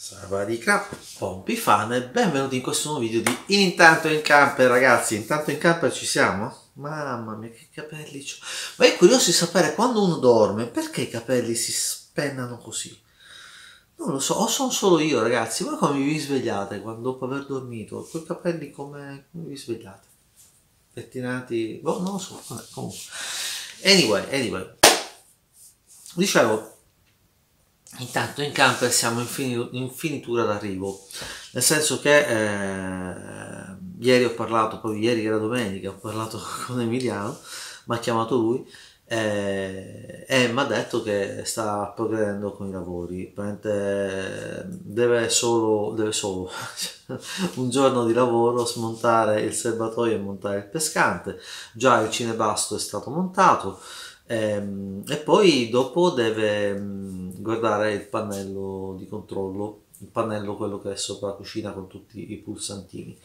Savadicra, Pompi fan e benvenuti in questo nuovo video di Intanto in Camper ragazzi, intanto in camper ci siamo? Mamma mia che capelli c'ho! Ma è curioso di sapere quando uno dorme perché i capelli si spennano così? Non lo so, o sono solo io ragazzi, voi come vi svegliate quando dopo aver dormito? Con i capelli come, come vi svegliate? Pettinati? Boh, non lo so, vabbè, comunque. Anyway, anyway. Dicevo, Intanto in camper siamo in, fini, in finitura d'arrivo, nel senso che eh, ieri ho parlato, proprio ieri era domenica, ho parlato con Emiliano, mi ha chiamato lui eh, e mi ha detto che sta progredendo con i lavori, deve solo, deve solo un giorno di lavoro smontare il serbatoio e montare il pescante, già il cinebasto è stato montato, Ehm, e poi dopo deve mm, guardare il pannello di controllo, il pannello quello che è sopra la cucina con tutti i pulsantini.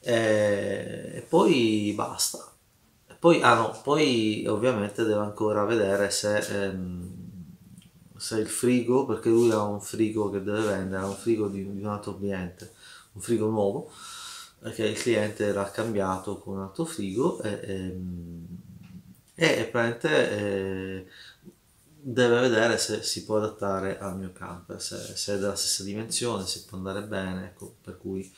E, e poi basta. E poi, ah no, poi ovviamente deve ancora vedere se, ehm, se il frigo, perché lui ha un frigo che deve vendere, ha un frigo di, di un altro cliente, un frigo nuovo, perché il cliente l'ha cambiato con un altro frigo e, e ehm, e praticamente eh, deve vedere se si può adattare al mio camper, se, se, è della stessa dimensione, se può andare bene, ecco, per cui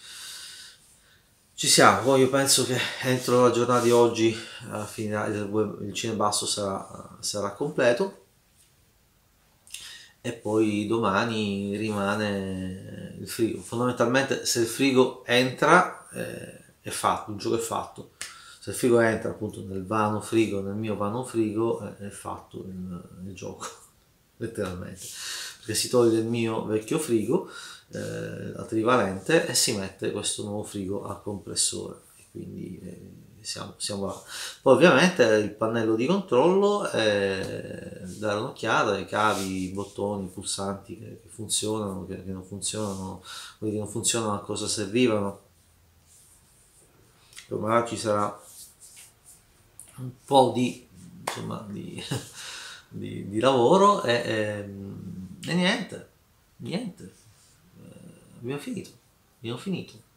ci siamo. Poi io penso che entro la giornata di oggi il, il cinebasso sarà, sarà completo e poi domani rimane il frigo. Fondamentalmente se il frigo entra eh, è fatto, il gioco è fatto se il frigo entra appunto nel vano frigo, nel mio vano frigo, è, fatto il, il, gioco, letteralmente. Perché si toglie il mio vecchio frigo, eh, la trivalente, e si mette questo nuovo frigo a compressore. Quindi eh, siamo, siamo, là. Poi ovviamente il pannello di controllo, eh, dare un'occhiata, i cavi, i bottoni, i pulsanti che, che funzionano, che, che, non funzionano, quelli che non funzionano a cosa servivano. Magari ci sarà un po' di, insomma, di, di, di lavoro e, e, ehm, e, niente, niente, eh, abbiamo finito, abbiamo finito.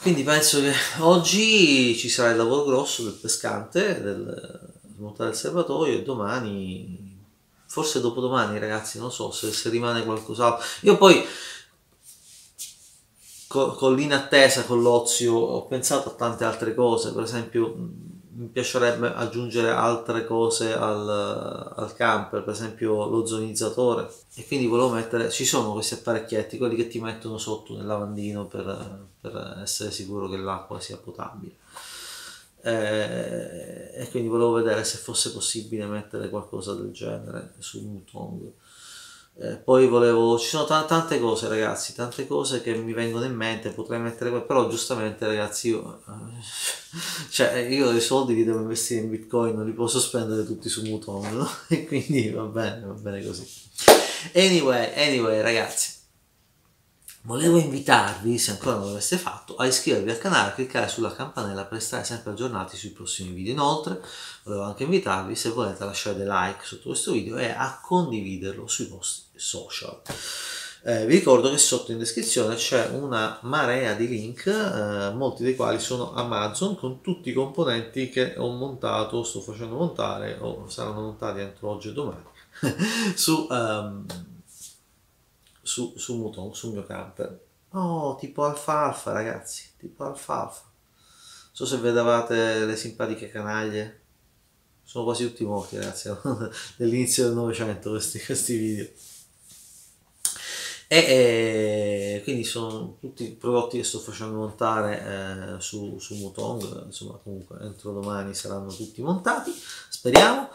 Quindi penso che oggi ci sarà il lavoro grosso del pescante, del smontare il serbatoio e domani, forse dopodomani ragazzi, non so se, se rimane qualcos'altro. Io poi con, l'inattesa, con l'ozio, ho pensato a tante altre cose, per esempio mi piacerebbe aggiungere altre cose al, al camper, per esempio l'ozonizzatore e quindi volevo mettere, ci sono questi apparecchietti, quelli che ti mettono sotto nel lavandino per, per essere sicuro che l'acqua sia potabile. Eh, e quindi volevo vedere se fosse possibile mettere qualcosa del genere sul Mutong eh, poi volevo, ci sono t- tante cose ragazzi, tante cose che mi vengono in mente, potrei mettere però giustamente ragazzi io, cioè, io i soldi li devo investire in bitcoin, non li posso spendere tutti su Mutong, no? E quindi va bene, va bene così. Anyway, anyway ragazzi, Volevo invitarvi, se ancora non l'aveste fatto, a iscrivervi al canale, a cliccare sulla campanella per stare sempre aggiornati sui prossimi video. Inoltre, volevo anche invitarvi, se volete, a lasciare dei like sotto questo video e a condividerlo sui vostri social. Eh, vi ricordo che sotto in descrizione c'è una marea di link, eh, molti dei quali sono Amazon, con tutti i componenti che ho montato, sto facendo montare o saranno montati entro oggi e domani su... Um, su, su Mouton, sul mio camper. Oh, tipo alfalfa, ragazzi, tipo alfalfa. Non so se vedevate le simpatiche canaglie. Sono quasi tutti morti, ragazzi, dell'inizio del Novecento questi, questi video. E, e, quindi sono tutti i prodotti che sto facendo montare eh, su, su Mutong, insomma comunque entro domani saranno tutti montati, speriamo.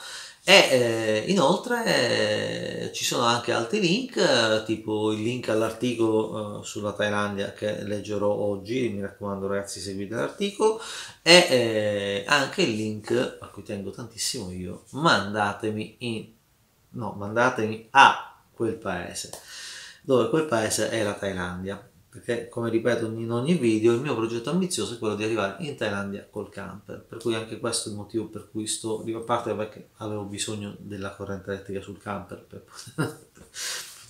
E eh, inoltre eh, ci sono anche altri link, eh, tipo il link all'articolo eh, sulla Thailandia che leggerò oggi, mi raccomando ragazzi seguite l'articolo, e eh, anche il link a cui tengo tantissimo io, mandatemi in, no, mandatemi a quel paese, dove quel paese è la Thailandia perché come ripeto in ogni video il mio progetto ambizioso è quello di arrivare in Thailandia col camper per cui anche questo è il motivo per cui sto a parte perché avevo bisogno della corrente elettrica sul camper per poter,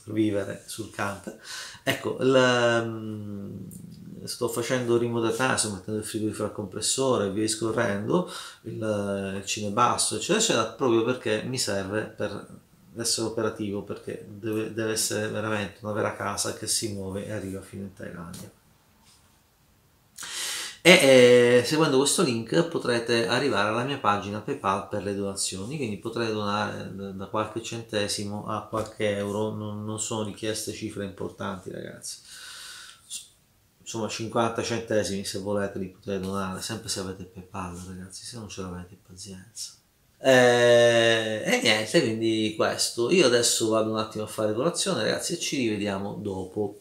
vivere sul camper. Ecco, il, um, sto facendo rimodernare, sto mettendo il frigorifero al compressore, via discorrendo, il, il cinebasso, eccetera, eccetera, proprio perché mi serve per essere operativo, perché deve, deve essere veramente una vera casa che si muove e arriva fino in Thailandia. E eh, seguendo questo link potrete arrivare alla mia pagina PayPal per le donazioni, quindi potrete donare da qualche centesimo a qualche euro, non, non sono richieste cifre importanti ragazzi. Insomma 50 centesimi se volete li potete donare sempre se avete paypal ragazzi se non ce l'avete pazienza eh, e niente quindi questo io adesso vado un attimo a fare colazione ragazzi e ci rivediamo dopo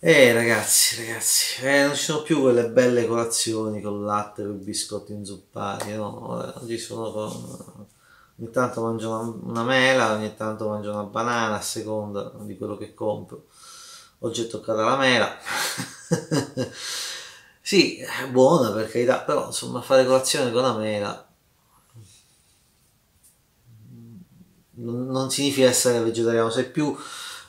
Eh ragazzi, ragazzi, eh, non ci sono più quelle belle colazioni con latte, con biscotti inzuppati, no? Oggi sono con... Ogni tanto mangio una, una, mela, ogni tanto mangio una banana a seconda di quello che compro. Oggi è toccata la mela. sì, è buona per carità, però insomma fare colazione con la mela non significa essere vegetariano, sei più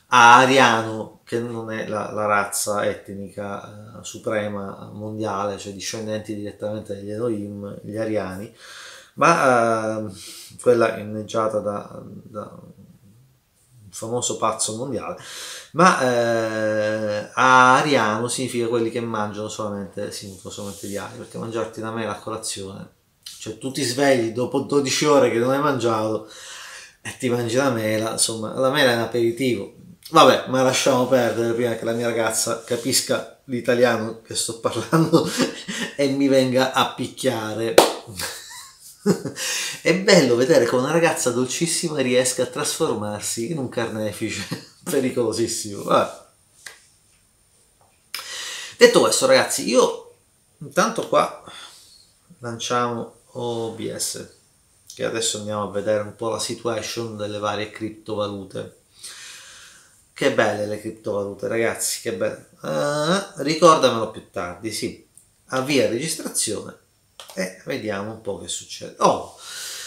ariano, che non è la, la razza etnica uh, suprema mondiale, cioè discendenti direttamente degli Elohim, gli ariani, ma uh, quella inneggiata da, da, un famoso pazzo mondiale, ma uh, ariano significa quelli che mangiano solamente, si nutrono solamente di aria, perché mangiarti una mela a colazione, cioè tu ti svegli dopo 12 ore che non hai mangiato e ti mangi la mela, insomma la mela è un aperitivo, Vabbè, ma lasciamo perdere prima che la mia ragazza capisca l'italiano che sto parlando e mi venga a picchiare. È bello vedere come una ragazza dolcissima riesca a trasformarsi in un carnefice pericolosissimo. Vabbè. Detto questo, ragazzi, io intanto qua lanciamo OBS, che adesso andiamo a vedere un po' la situation delle varie criptovalute che belle le criptovalute, ragazzi, che belle. Uh, ricordamelo più tardi, sì. Avvia registrazione e vediamo un po' che succede. Oh,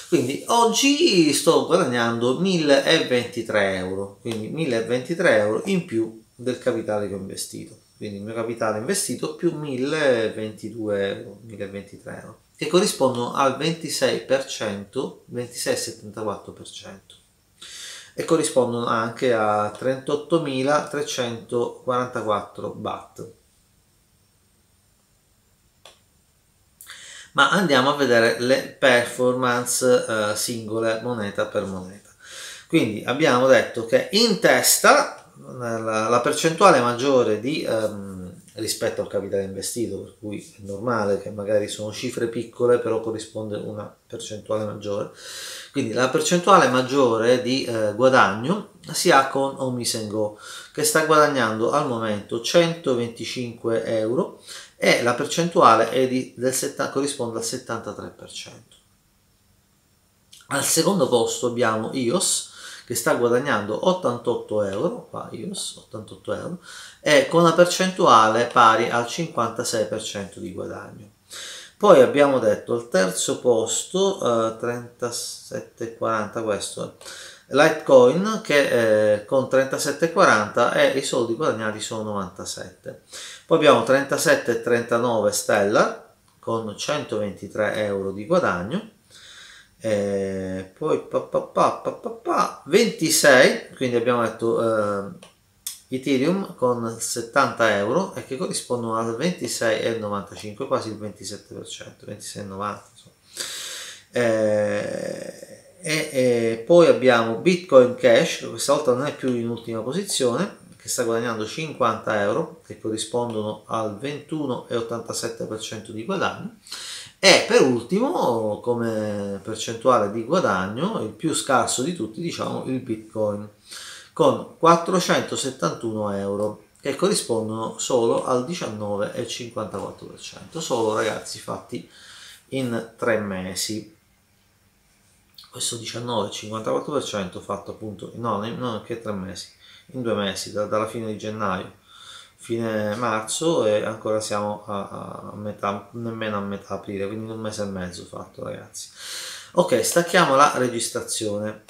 quindi oggi sto guadagnando 1023 euro, quindi 1023 euro in più del capitale che ho investito. Quindi il mio capitale investito più 1022 euro, 1023 euro, che corrispondono al 26%, 26,74% e corrispondono anche a 38.344 baht. Ma andiamo a vedere le performance uh, singole moneta per moneta. Quindi abbiamo detto che in testa la, la percentuale maggiore di um, rispetto al capitale investito, per cui è normale che magari sono cifre piccole, però corrisponde una percentuale maggiore. Quindi la percentuale maggiore di eh, guadagno si ha con Omisengo, che sta guadagnando al momento 125 euro e la percentuale è di, del corrisponde al 73%. Al secondo posto abbiamo IOS, che sta guadagnando 88 euro, qua IOS 88 euro, e con una percentuale pari al 56% di guadagno. Poi abbiamo detto il terzo posto, uh, 37,40 questo Litecoin che eh, con 37,40 e i soldi guadagnati sono 97. Poi abbiamo 37,39 Stellar con 123 euro di guadagno. E poi pa, pa, pa, 26, quindi abbiamo detto eh, Ethereum con 70 euro e che corrispondono al 26,95 quasi il 27% 26,90 eh, e, poi abbiamo Bitcoin Cash questa volta non è più in ultima posizione che sta guadagnando 50 euro che corrispondono al 21,87% di guadagno. E per ultimo come percentuale di guadagno il più scarso di tutti diciamo il Bitcoin con 471 euro che corrispondono solo al 19,54%, solo ragazzi fatti in tre mesi. Questo 19,54% fatto appunto, no, non che tre mesi, in due mesi, da, dalla fine di gennaio, fine marzo e ancora siamo a, a metà, nemmeno a metà aprile, quindi un mese e mezzo fatto ragazzi. Ok, stacchiamo la registrazione.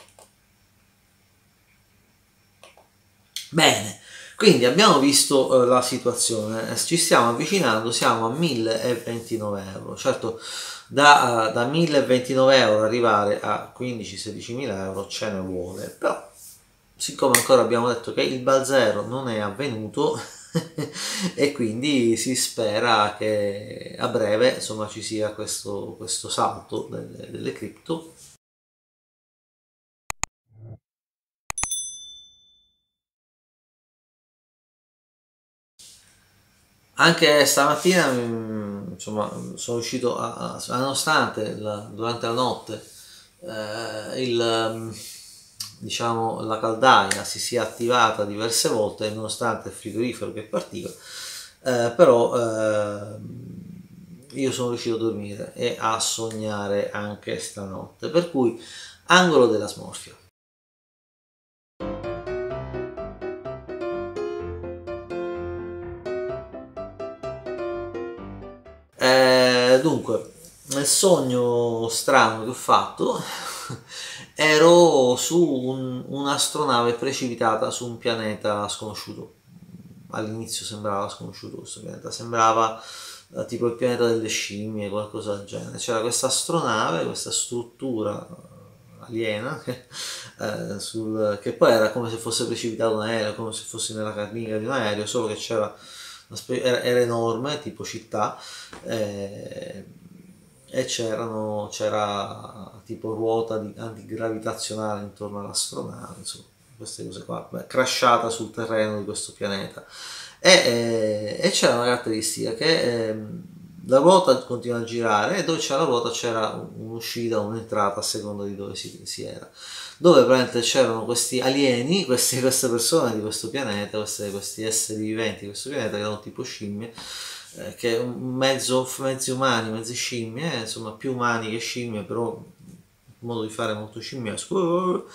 Bene, quindi abbiamo visto eh, la situazione, ci stiamo avvicinando, siamo a 1029 euro. Certo, da, uh, da 1029 euro arrivare a 15-16 mila euro ce ne vuole, però siccome ancora abbiamo detto che il balzero non è avvenuto e quindi si spera che a breve insomma ci sia questo, questo salto delle, delle cripto anche stamattina mm, insomma sono riuscito a, a nonostante la, durante la notte eh, il mm, diciamo la caldaia si sia attivata diverse volte nonostante il frigorifero che partiva eh, però eh, io sono riuscito a dormire e a sognare anche stanotte. Per cui angolo della smorfia dunque, nel sogno strano che ho fatto, ero su un, un'astronave precipitata su un pianeta sconosciuto. All'inizio sembrava sconosciuto questo pianeta, sembrava eh, tipo il pianeta delle scimmie, qualcosa del genere. C'era questa astronave, questa struttura eh, aliena che, eh, sul, che poi era come se fosse precipitato un aereo, come se fosse nella carniera di un aereo, solo che c'era era, enorme, tipo città, eh, e c'era tipo ruota di, antigravitazionale intorno all'astronave, insomma, queste cose qua, beh, crashata sul terreno di questo pianeta. E, eh, e c'era una caratteristica che eh, la ruota continua a girare e dove c'era la ruota c'era un'uscita, un'entrata a seconda di dove si, si era dove praticamente c'erano questi alieni, questi, queste persone di questo pianeta, queste, questi esseri viventi di questo pianeta che erano tipo scimmie, eh, che mezzo, mezzi umani, mezzi scimmie, insomma più umani che scimmie, però modo di fare molto scimmiesco,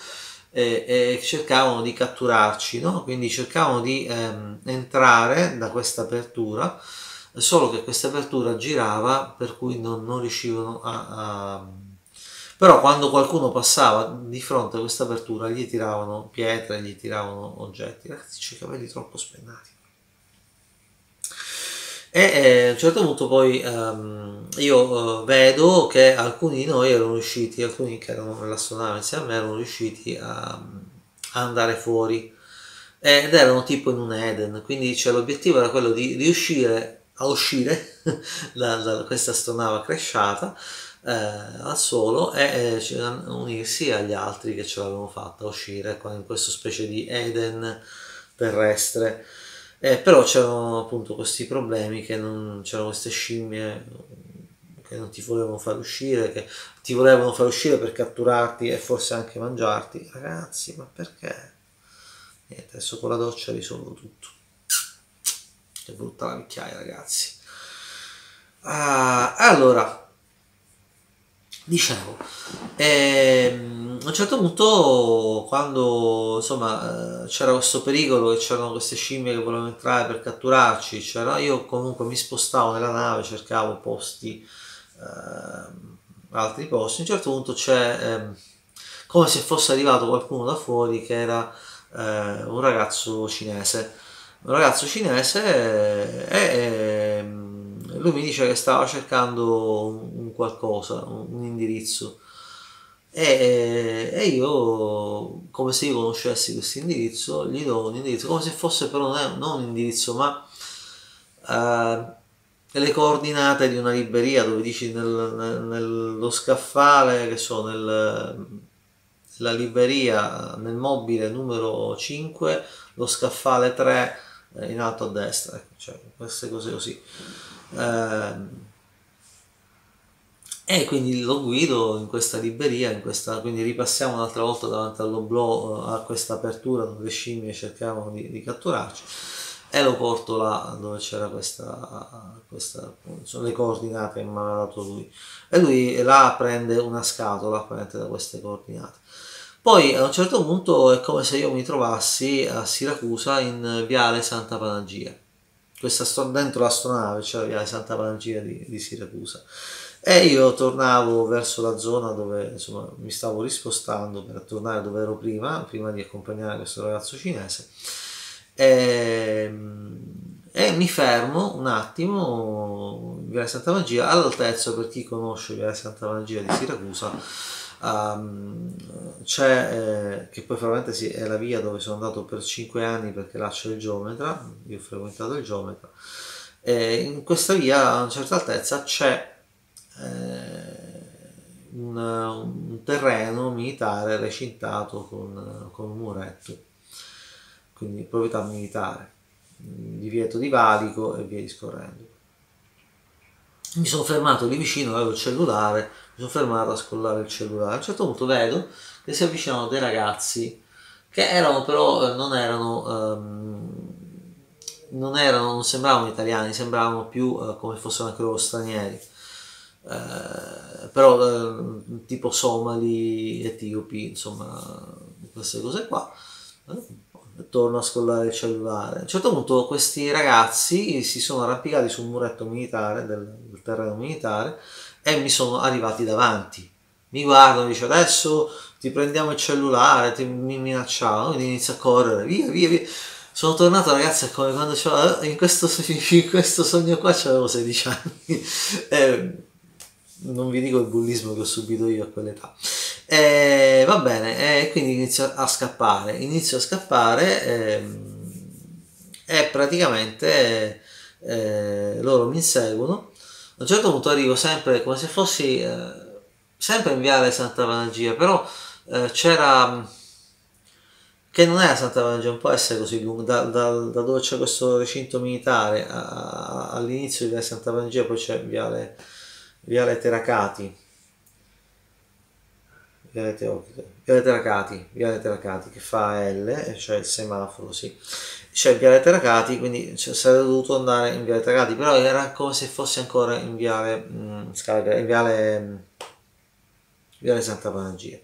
e, e cercavano di catturarci, no? quindi cercavano di ehm, entrare da questa apertura, solo che questa apertura girava per cui non, non riuscivano a, a però quando qualcuno passava di fronte a questa apertura gli tiravano pietre, gli tiravano oggetti, ragazzi i capelli troppo spennati. E eh, a un certo punto poi um, io uh, vedo che alcuni di noi erano riusciti, alcuni che erano nell'astronave insieme a me erano riusciti a, a andare fuori ed erano tipo in un Eden, quindi cioè, l'obiettivo era quello di riuscire a uscire da, da questa astronave cresciata eh, al solo e eh, unirsi agli altri che ce l'avevano fatta uscire in questa specie di Eden terrestre. Eh, però c'erano appunto questi problemi che non c'erano queste scimmie che non ti volevano far uscire, che ti volevano far uscire per catturarti e forse anche mangiarti. Ragazzi, ma perché? Niente, adesso con la doccia risolvo tutto. È brutta la vecchiaia, ragazzi. Ah, allora, dicevo, ehm, a un certo punto quando insomma eh, c'era questo pericolo che c'erano queste scimmie che volevano entrare per catturarci, c'era, io comunque mi spostavo nella nave, cercavo posti, eh, altri posti, a un certo punto c'è eh, come se fosse arrivato qualcuno da fuori che era eh, un ragazzo cinese, un ragazzo cinese e ehm, lui mi dice che stava cercando un, qualcosa, un, indirizzo. E, e, io, come se io conoscessi questo indirizzo, gli do un indirizzo, come se fosse però non, non un indirizzo, ma uh, le coordinate di una libreria dove dici nel, nel, nello scaffale, che so, nel, nella libreria, nel mobile numero 5, lo scaffale 3 eh, in alto a destra, ecco, cioè queste cose così. Eh, e quindi lo guido in questa libreria, in questa, quindi ripassiamo un'altra volta davanti all'oblò eh, a questa apertura dove le scimmie cercavano di, di catturarci e lo porto là dove c'era questa, questa sono le coordinate che mi aveva dato lui e lui là prende una scatola da queste coordinate Poi a un certo punto è come se io mi trovassi a Siracusa in Viale Santa Panagia. Questa sto dentro l'astronave, c'era Viale Santa Panagia di, di Siracusa. E io tornavo verso la zona dove insomma, mi stavo rispostando per tornare dove ero prima, prima di accompagnare questo ragazzo cinese. E, e mi fermo un attimo in Viale Santa Magia, all'altezza per chi conosce Viale Santa Magia di Siracusa, um, c'è, eh, che poi fra parentesi è la via dove sono andato per 5 anni perché là c'è il geometra, io ho frequentato il geometra, e in questa via a una certa altezza c'è eh, un, un, terreno militare recintato con, con un muretto, quindi proprietà militare divieto di valico e via discorrendo. Mi sono fermato lì vicino, avevo il cellulare, sono fermato a scollare il cellulare. A un certo punto vedo che si avvicinano dei ragazzi che erano però, eh, non erano, um, non erano, non sembravano italiani, sembravano più uh, come fossero anche loro stranieri. Uh, però uh, tipo somali, etiopi, insomma, queste cose qua torno a scollare il cellulare. A un certo punto questi ragazzi si sono arrampicati sul muretto militare, del, del terreno militare, e mi sono arrivati davanti. Mi guardano e dicono adesso ti prendiamo il cellulare, ti, mi minacciavano, quindi inizio a correre, via, via, via. Sono tornato ragazzi come quando in questo, in questo sogno qua avevo 16 anni. Eh, non vi dico il bullismo che ho subito io a quell'età. E va bene, e quindi inizio a scappare, inizio a scappare e, e praticamente eh, loro mi inseguono. A un certo punto arrivo sempre come se fossi eh, sempre in viale Santa Vanagia, però eh, c'era che non era Santa Vanagia, non può essere così lungo, da, da, da dove c'è questo recinto militare a, all'inizio di viale Santa Vanagia, poi c'è viale, viale Teracati Viale Teracati, Viale Teracati che fa L, cioè il semaforo, sì. C'è il Viale Teracati, quindi cioè, sarei dovuto andare in Viale Teracati, però era come se fosse ancora in Viale, mh, mm, in Viale, mh, Viale Santa Panagia.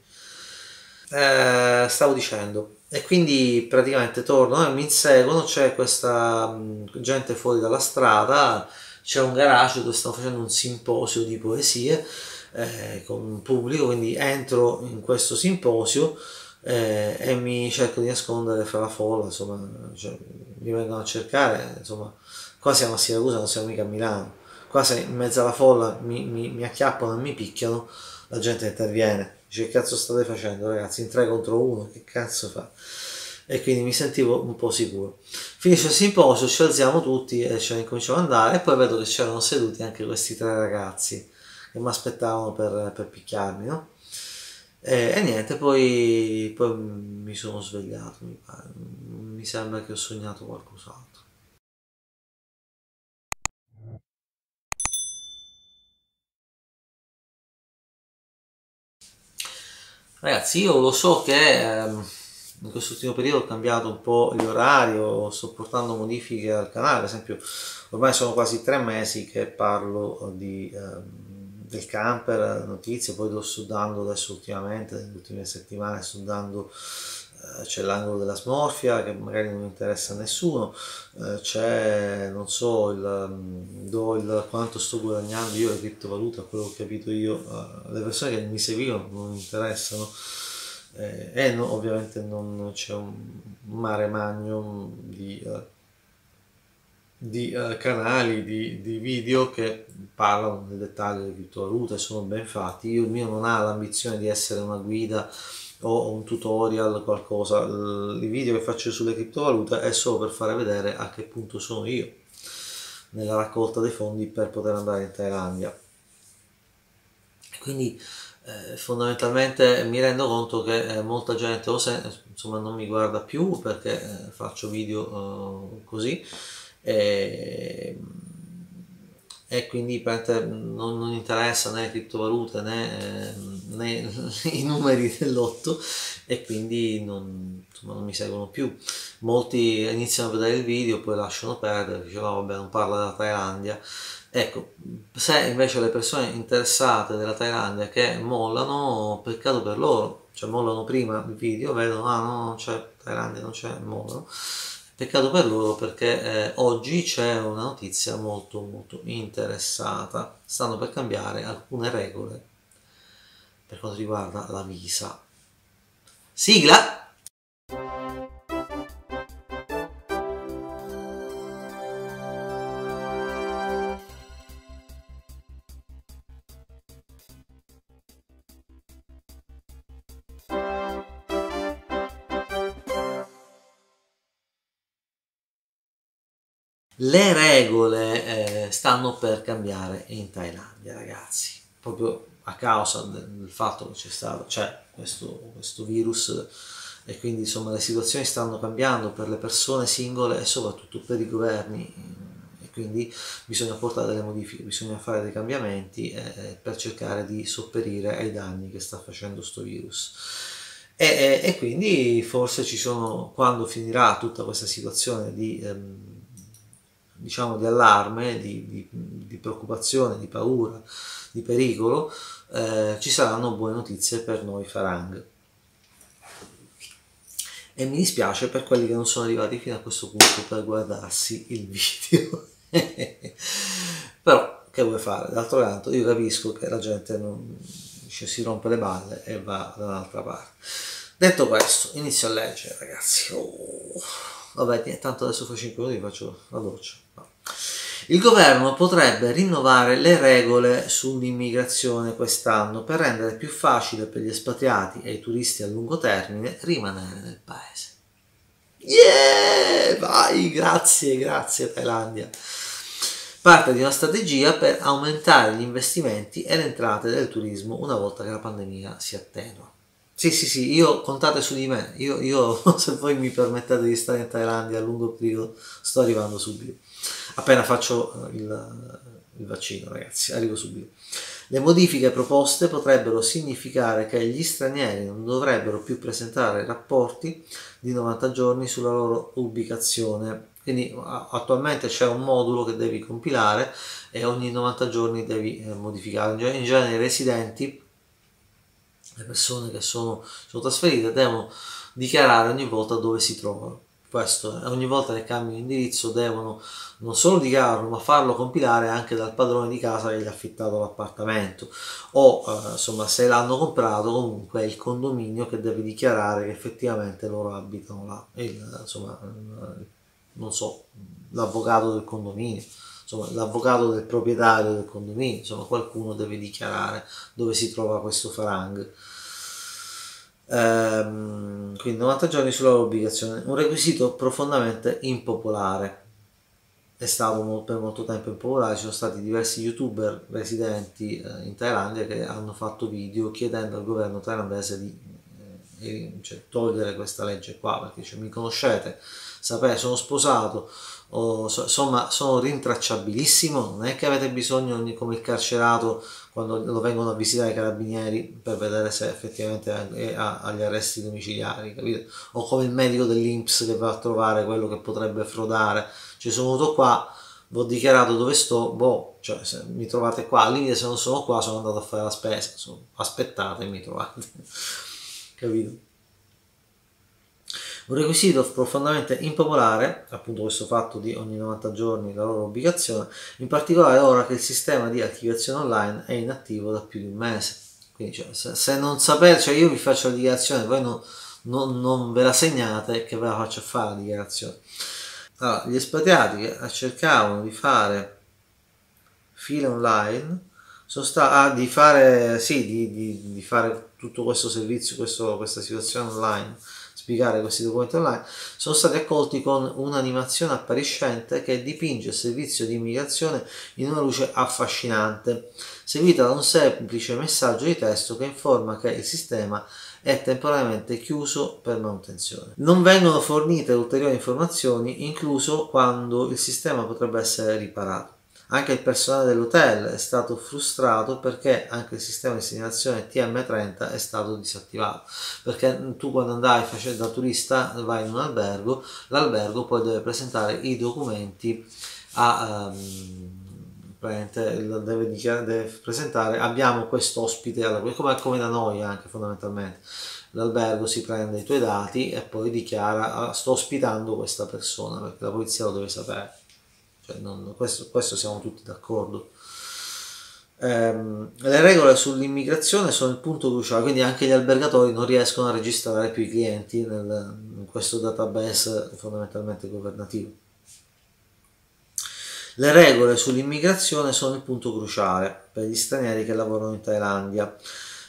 Eh, stavo dicendo, e quindi praticamente torno e mi inseguono, c'è questa mh, gente fuori dalla strada, c'è un garage dove stanno facendo un simposio di poesie eh, con un pubblico, quindi entro in questo simposio eh, e mi cerco di nascondere fra la folla, insomma, cioè, mi vengono a cercare, insomma, qua siamo a Siracusa, non siamo mica a Milano, qua se in mezzo alla folla mi, mi, mi acchiappano e mi picchiano, la gente interviene, dice che cazzo state facendo ragazzi, in tre contro uno, che cazzo fa? e quindi mi sentivo un po' sicuro. Finisce il simposio, ci alziamo tutti e ce ne incominciamo ad andare e poi vedo che c'erano seduti anche questi tre ragazzi che mi aspettavano per, per picchiarmi, no? E, e, niente, poi, poi mi sono svegliato, mi, pare. mi sembra che ho sognato qualcos'altro. Ragazzi, io lo so che ehm, in questo ultimo periodo ho cambiato un po' gli orari, sto portando modifiche al canale, ad esempio ormai sono quasi tre mesi che parlo di... Ehm, del camper, notizie, poi lo sto dando adesso ultimamente, nelle ultime settimane sto dando eh, c'è l'angolo della smorfia che magari non interessa a nessuno, eh, c'è non so il, mm, do il, quanto sto guadagnando io le criptovalute, quello che ho capito io, eh, le persone che mi seguivano non interessano eh, e no, ovviamente non c'è un mare magnum di di uh, canali, di, di, video che parlano nel dettaglio delle criptovalute, sono ben fatti. Io il mio non ha l'ambizione di essere una guida o un tutorial, qualcosa. I video che faccio sulle criptovalute è solo per fare vedere a che punto sono io nella raccolta dei fondi per poter andare in Thailandia. Quindi eh, fondamentalmente mi rendo conto che eh, molta gente insomma, non mi guarda più perché eh, faccio video eh, così e, e quindi non, non, interessa né le criptovalute né, né i numeri dell'otto e quindi non, insomma, non, mi seguono più. Molti iniziano a vedere il video, poi lasciano perdere, dicono no, vabbè non parla della Thailandia. Ecco, se invece le persone interessate della Thailandia che mollano, peccato per loro, cioè mollano prima il video, vedono, ah no, non c'è Thailandia, non c'è, mollano. Peccato per loro perché eh, oggi c'è una notizia molto molto interessata. Stanno per cambiare alcune regole per quanto riguarda la visa. Sigla! Le regole eh, stanno per cambiare in Thailandia, ragazzi, proprio a causa del, fatto che c'è stato, c'è questo, questo virus e quindi insomma le situazioni stanno cambiando per le persone singole e soprattutto per i governi e quindi bisogna portare delle modifiche, bisogna fare dei cambiamenti eh, per cercare di sopperire ai danni che sta facendo questo virus. E, e, e, quindi forse ci sono, quando finirà tutta questa situazione di... Ehm, diciamo, di allarme, di, di, di, preoccupazione, di paura, di pericolo, eh, ci saranno buone notizie per noi Farang. E mi dispiace per quelli che non sono arrivati fino a questo punto per guardarsi il video. Però, che vuoi fare? D'altro canto, io capisco che la gente non, cioè, si rompe le balle e va da un'altra parte. Detto questo, inizio a leggere, ragazzi. Oh. Vabbè, tanto adesso fra 5 minuti faccio la doccia. Il governo potrebbe rinnovare le regole sull'immigrazione quest'anno per rendere più facile per gli espatriati e i turisti a lungo termine rimanere nel paese. Yeah! Vai, grazie, grazie Thailandia. Parte di una strategia per aumentare gli investimenti e le entrate del turismo una volta che la pandemia si attenua. Sì, sì, sì, io contate su di me, io, io se voi mi permettete di stare in Thailandia a lungo periodo sto arrivando subito, appena faccio eh, il, il vaccino ragazzi, arrivo subito. Le modifiche proposte potrebbero significare che gli stranieri non dovrebbero più presentare rapporti di 90 giorni sulla loro ubicazione. Quindi attualmente c'è un modulo che devi compilare e ogni 90 giorni devi eh, modificare. In genere i residenti le persone che sono, sono trasferite devono dichiarare ogni volta dove si trovano. Questo, ogni volta che cambiano indirizzo devono non solo dichiararlo, ma farlo compilare anche dal padrone di casa che gli ha affittato l'appartamento. O eh, insomma se l'hanno comprato comunque è il condominio che deve dichiarare che effettivamente loro abitano là, il, insomma non so, l'avvocato del condominio insomma, l'avvocato del proprietario del condominio, insomma, qualcuno deve dichiarare dove si trova questo farang. Ehm, quindi 90 giorni sulla loro obbligazione, un requisito profondamente impopolare. È stato per molto tempo impopolare, ci sono stati diversi youtuber residenti eh, in Thailandia che hanno fatto video chiedendo al governo thailandese di eh, cioè, togliere questa legge qua perché cioè, mi conoscete, sapete, sono sposato, o, insomma sono rintracciabilissimo, non è che avete bisogno come il carcerato quando lo vengono a visitare i carabinieri per vedere se effettivamente ha agli arresti domiciliari, capite? O come il medico dell'Inps che va a trovare quello che potrebbe frodare, cioè sono venuto qua, vi ho dichiarato dove sto, boh, cioè mi trovate qua, al limite se non sono qua sono andato a fare la spesa, insomma, aspettate mi trovate, capito? Un requisito profondamente impopolare, appunto questo fatto di ogni 90 giorni la loro obbligazione, in particolare ora che il sistema di archiviazione online è inattivo da più di un mese. Quindi cioè, se, se, non sapete, cioè io vi faccio la dichiarazione, voi non, non, non ve la segnate che ve la faccio fare la dichiarazione. Allora, gli espatriati che cercavano di fare file online sono stati ah, di fare sì di, di, di, fare tutto questo servizio questo, questa situazione online spiegare questi documenti online, sono stati accolti con un'animazione appariscente che dipinge il servizio di immigrazione in una luce affascinante, seguita da un semplice messaggio di testo che informa che il sistema è temporaneamente chiuso per manutenzione. Non vengono fornite ulteriori informazioni, incluso quando il sistema potrebbe essere riparato. Anche il personale dell'hotel è stato frustrato perché anche il sistema di segnalazione TM30 è stato disattivato. Perché tu quando andai da turista vai in un albergo, l'albergo poi deve presentare i documenti a... Um, deve, deve, presentare abbiamo questo ospite come, come da noi anche fondamentalmente l'albergo si prende i tuoi dati e poi dichiara ah, sto ospitando questa persona perché la polizia lo deve sapere. Cioè, non, questo, questo siamo tutti d'accordo. Ehm, le regole sull'immigrazione sono il punto cruciale, quindi anche gli albergatori non riescono a registrare più i clienti nel, in questo database fondamentalmente governativo. Le regole sull'immigrazione sono il punto cruciale per gli stranieri che lavorano in Thailandia.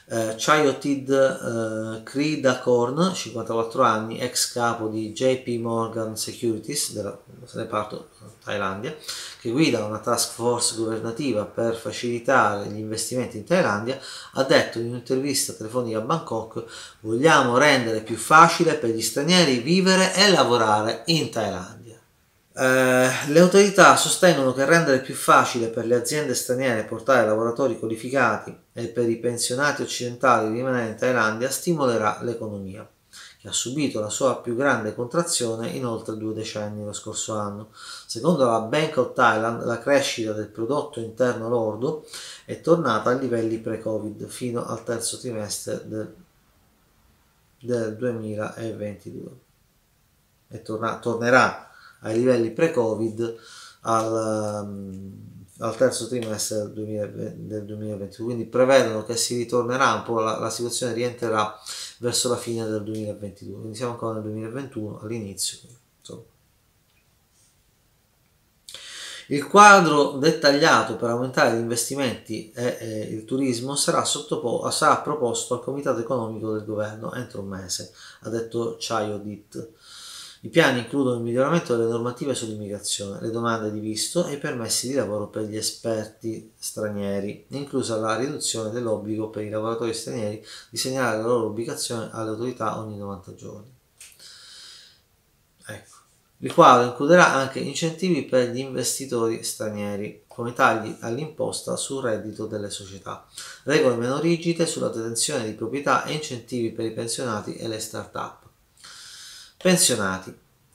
Eh, Chayotid eh, Kridakorn, 54 anni, ex capo di JP Morgan Securities della reparto Thailandia, che guida una task force governativa per facilitare gli investimenti in Thailandia, ha detto in un'intervista telefonica a Bangkok vogliamo rendere più facile per gli stranieri vivere e lavorare in Thailandia. Eh, le autorità sostengono che rendere più facile per le aziende straniere portare lavoratori qualificati e per i pensionati occidentali rimanere in Thailandia stimolerà l'economia, che ha subito la sua più grande contrazione in oltre due decenni lo scorso anno. Secondo la Bank of Thailand, la crescita del prodotto interno lordo è tornata a livelli pre-Covid fino al terzo trimestre del, del 2022 e torna, tornerà ai livelli pre-Covid al, um, al terzo trimestre del, 2020, del 2021. Quindi prevedono che si ritornerà un po', la, la, situazione rientrerà verso la fine del 2022. Quindi siamo ancora nel 2021 all'inizio. Il quadro dettagliato per aumentare gli investimenti e, e il turismo sarà, sarà, proposto al Comitato Economico del Governo entro un mese, ha detto Chayodit. I piani includono il miglioramento delle normative sull'immigrazione, le domande di visto e i permessi di lavoro per gli esperti stranieri, inclusa la riduzione dell'obbligo per i lavoratori stranieri di segnalare la loro ubicazione alle autorità ogni 90 giorni. Ecco. Il quadro includerà anche incentivi per gli investitori stranieri, come tagli all'imposta sul reddito delle società, regole meno rigide sulla detenzione di proprietà e incentivi per i pensionati e le start-up. Pensionati.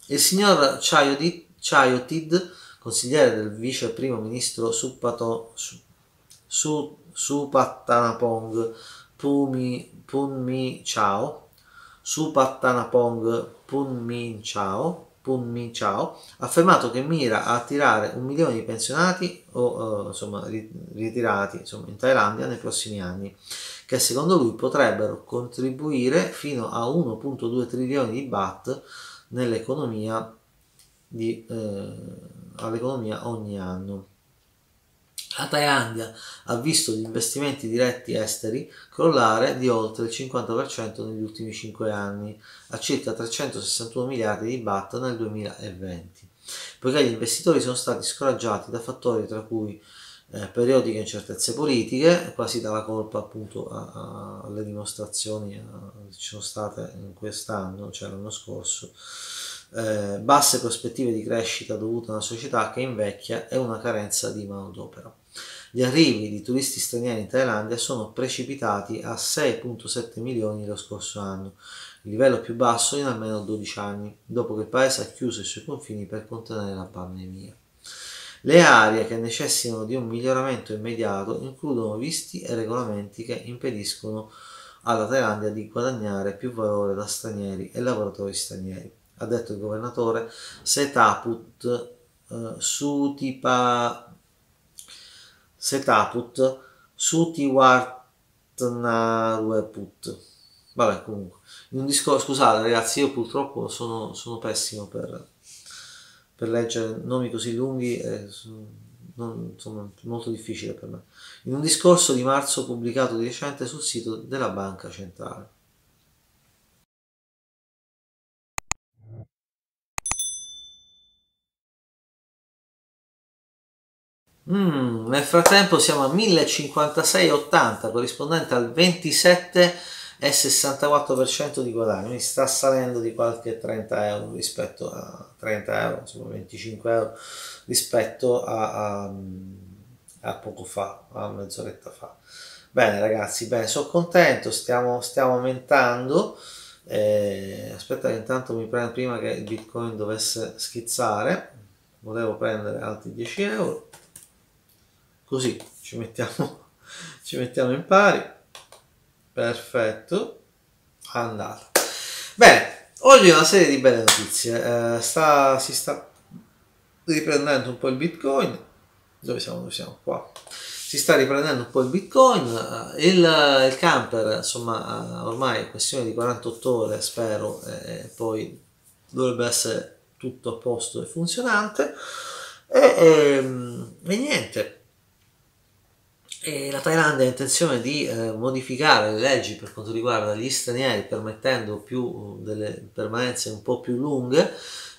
Il signor Chayotid, consigliere del vice primo ministro Supato, Su, Supattanapong Pumi, Punmi Chao, Supattanapong Punmi Chao, Punmi Chao, ha affermato che mira a attirare un milione di pensionati o uh, insomma, ritirati insomma, in Thailandia nei prossimi anni che secondo lui potrebbero contribuire fino a 1.2 trilioni di baht nell'economia di, eh, all'economia ogni anno. La Thailandia ha visto gli investimenti diretti esteri crollare di oltre il 50% negli ultimi 5 anni, a circa 361 miliardi di baht nel 2020, poiché gli investitori sono stati scoraggiati da fattori tra cui eh, periodiche incertezze politiche, quasi dà la colpa appunto a, a, alle dimostrazioni che ci sono state in quest'anno, cioè l'anno scorso, eh, basse prospettive di crescita dovute a una società che invecchia e una carenza di manodopera. Gli arrivi di turisti stranieri in Thailandia sono precipitati a 6.7 milioni lo scorso anno, il livello più basso in almeno 12 anni, dopo che il paese ha chiuso i suoi confini per contenere la pandemia. Le aree che necessitano di un miglioramento immediato includono visti e regolamenti che impediscono alla Thailandia di guadagnare più valore da stranieri e lavoratori stranieri, ha detto il governatore Setaput uh, Sutipa Setaput Sutiwartnarweput. Vabbè, comunque, in un discorso, scusate ragazzi, io purtroppo sono, sono pessimo per, per leggere nomi così lunghi è non, insomma, molto difficile per me. In un discorso di marzo pubblicato di recente sul sito della Banca Centrale. Mm, nel frattempo siamo a 1056,80 corrispondente al 27 e 64% di guadagno, quindi sta salendo di qualche 30 euro rispetto a 30 euro, insomma 25 euro rispetto a, a, a poco fa, a mezz'oretta fa. Bene ragazzi, bene, sono contento, stiamo, stiamo aumentando. Eh, aspetta che intanto mi prendo prima che il bitcoin dovesse schizzare, volevo prendere altri 10 euro, così ci mettiamo, ci mettiamo in pari perfetto andata. Bene, oggi una serie di belle notizie. Eh, sta, si sta riprendendo un po' il bitcoin. Dove siamo? Dove siamo? Qua. Si sta riprendendo un po' il bitcoin. Eh, il, il camper, insomma, eh, ormai è questione di 48 ore, spero, e poi dovrebbe essere tutto a posto e funzionante. E, e, ehm, e niente. E la Thailandia ha intenzione di eh, modificare le leggi per quanto riguarda gli stranieri, permettendo più delle permanenze un po' più lunghe.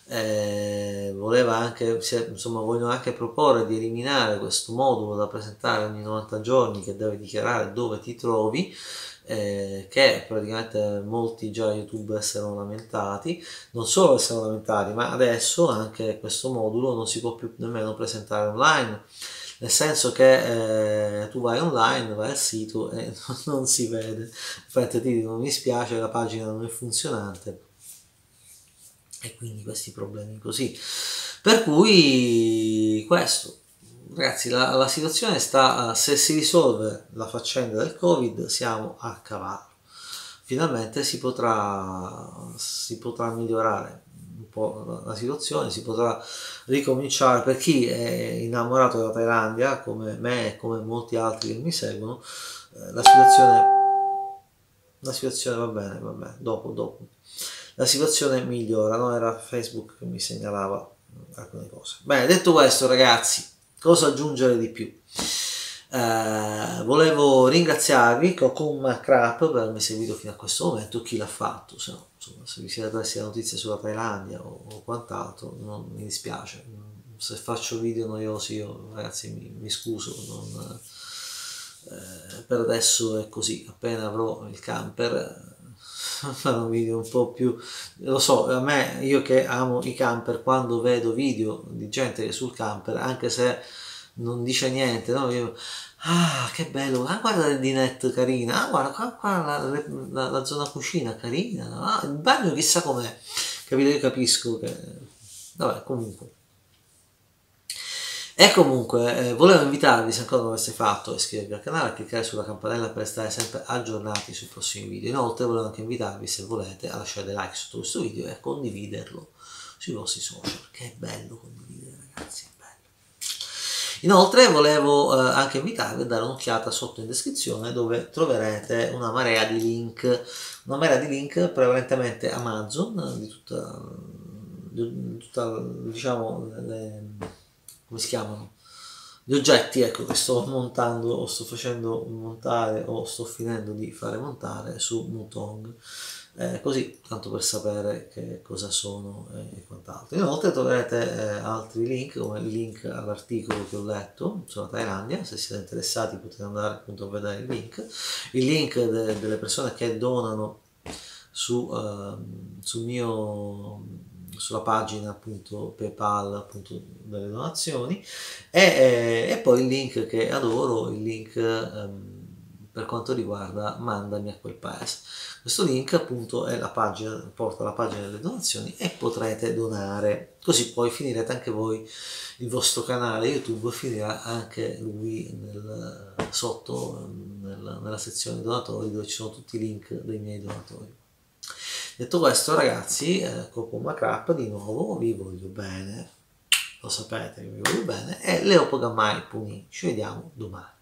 Eh, voleva anche, insomma, vogliono anche proporre di eliminare questo modulo da presentare ogni 90 giorni che deve dichiarare dove ti trovi eh, che praticamente molti già youtuber si erano lamentati, non solo si erano lamentati, ma adesso anche questo modulo non si può più nemmeno presentare online, nel senso che eh, tu vai online, vai al sito e non, si vede, infatti ti dicono mi spiace la pagina non è funzionante e quindi questi problemi così. Per cui questo ragazzi, la, la, situazione sta, se si risolve la faccenda del Covid, siamo a cavallo. Finalmente si potrà, si potrà migliorare un po' la situazione, si potrà ricominciare per chi è innamorato della Thailandia, come me e come molti altri che mi seguono, eh, la situazione, la situazione va bene, va bene, dopo, dopo. La situazione migliora, no? Era Facebook che mi segnalava alcune cose. Bene, detto questo ragazzi, cosa aggiungere di più? Uh, volevo ringraziarvi con Macrap per avermi seguito fino a questo momento, chi l'ha fatto, se, no, insomma, se vi siete persi la notizia sulla Thailandia o, o, quant'altro, non mi dispiace, se faccio video noiosi io ragazzi mi, mi scuso, non, eh, per adesso è così, appena avrò il camper farò video un po' più lo so a me io che amo i camper quando vedo video di gente sul camper anche se non dice niente no? Io, ah che bello. Ah guarda il dinette carina. Ah guarda qua, qua la, la, la, zona cucina carina. Ah, il bagno chissà com'è. Capito? Io capisco che vabbè comunque. E comunque eh, volevo invitarvi, se ancora non l'aveste fatto, a iscrivervi al canale, a cliccare sulla campanella per stare sempre aggiornati sui prossimi video. Inoltre volevo anche invitarvi, se volete, a lasciare dei like sotto questo video e a condividerlo sui vostri social, che bello condividere ragazzi. Inoltre volevo eh, anche invitarvi a dare un'occhiata sotto in descrizione dove troverete una marea di link, una marea di link prevalentemente Amazon, di tutta, di tutta diciamo, le come si chiamano? Gli oggetti ecco, che sto montando o sto facendo montare o sto finendo di fare montare su Mutong. Eh, così, tanto per sapere che cosa sono e quant'altro. Inoltre troverete eh, altri link, come il link all'articolo che ho letto sulla Thailandia, se siete interessati potete andare appunto a vedere il link, il link de- delle persone che donano su, uh, sul mio sulla pagina appunto PayPal appunto delle donazioni e, e, e poi il link che adoro, il link um, per quanto riguarda mandami a quel paese. Questo link appunto è la pagina, porta alla pagina delle donazioni e potrete donare, così poi finirete anche voi il vostro canale YouTube, finirà anche lui nel, sotto nel, nella sezione donatori dove ci sono tutti i link dei miei donatori. Detto questo ragazzi, eh, Coco Macrap di nuovo vi voglio bene, lo sapete che vi voglio bene, e Leo Pogamai Puni, ci vediamo domani.